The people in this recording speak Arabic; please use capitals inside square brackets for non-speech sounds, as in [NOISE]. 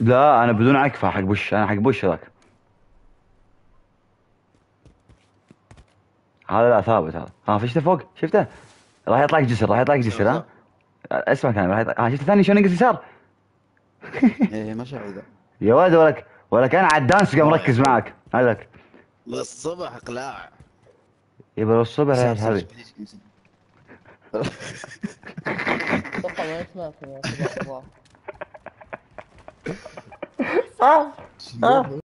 لا أنا بدون عكفة حق بوش أنا حق بوش ذاك هذا لا ثابت هذا. ها في شفته فوق؟ شفته؟ راح يطلع لك جسر راح يطلع لك جسر ها؟ اسمع كلامي راح يطلع ها شفت الثاني شلون ينقز يسار؟ إيه ما شاء الله [LAUGHS] يا ولد ولك ولك أنا على الدانس قام مركز معاك. هذاك والصبح اقلاع يبا الصبح يا حبيبي [LAUGHS] [LAUGHS] أتوقع ما